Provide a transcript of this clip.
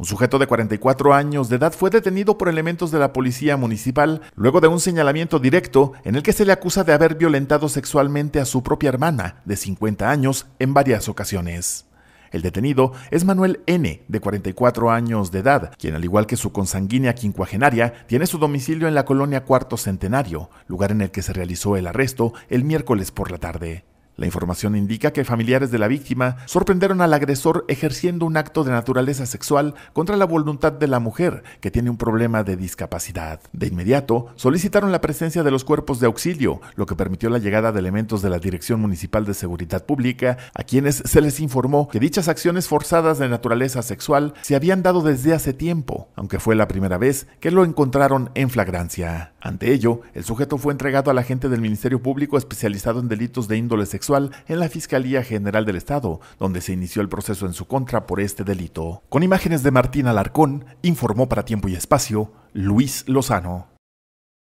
Un sujeto de 44 años de edad fue detenido por elementos de la policía municipal luego de un señalamiento directo en el que se le acusa de haber violentado sexualmente a su propia hermana, de 50 años, en varias ocasiones. El detenido es Manuel N., de 44 años de edad, quien al igual que su consanguínea quincuagenaria, tiene su domicilio en la colonia Cuarto Centenario, lugar en el que se realizó el arresto el miércoles por la tarde. La información indica que familiares de la víctima sorprendieron al agresor ejerciendo un acto de naturaleza sexual contra la voluntad de la mujer, que tiene un problema de discapacidad. De inmediato, solicitaron la presencia de los cuerpos de auxilio, lo que permitió la llegada de elementos de la Dirección Municipal de Seguridad Pública, a quienes se les informó que dichas acciones forzadas de naturaleza sexual se habían dado desde hace tiempo, aunque fue la primera vez que lo encontraron en flagrancia. Ante ello, el sujeto fue entregado al agente del Ministerio Público especializado en delitos de índole sexual en la Fiscalía General del Estado, donde se inició el proceso en su contra por este delito. Con imágenes de Martín Alarcón, informó para Tiempo y Espacio Luis Lozano.